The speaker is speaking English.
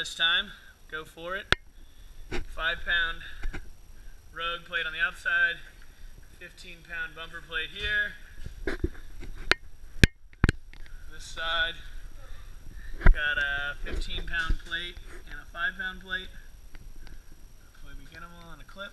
this time. Go for it. Five pound Rogue plate on the outside. 15 pound bumper plate here. This side. Got a 15 pound plate and a 5 pound plate. Hopefully we get them all on a clip.